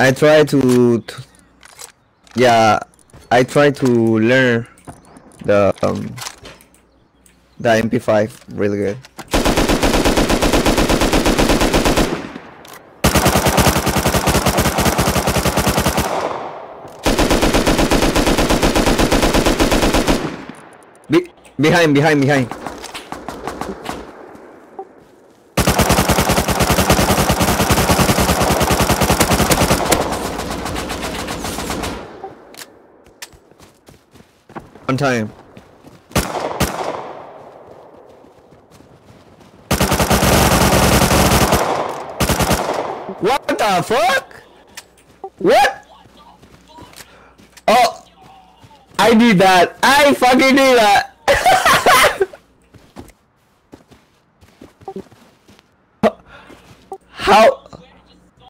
I try to, to yeah, I try to learn the um, the MP5 really good. Be behind, behind, behind. Time. What the fuck? What? Oh, I did that. I fucking did that. How?